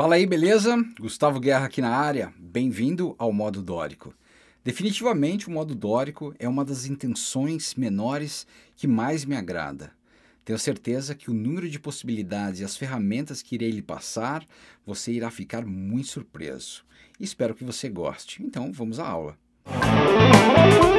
Fala aí, beleza? Gustavo Guerra aqui na área. Bem-vindo ao modo dórico. Definitivamente o modo dórico é uma das intenções menores que mais me agrada. Tenho certeza que o número de possibilidades e as ferramentas que irei lhe passar, você irá ficar muito surpreso. Espero que você goste. Então, vamos à aula. Música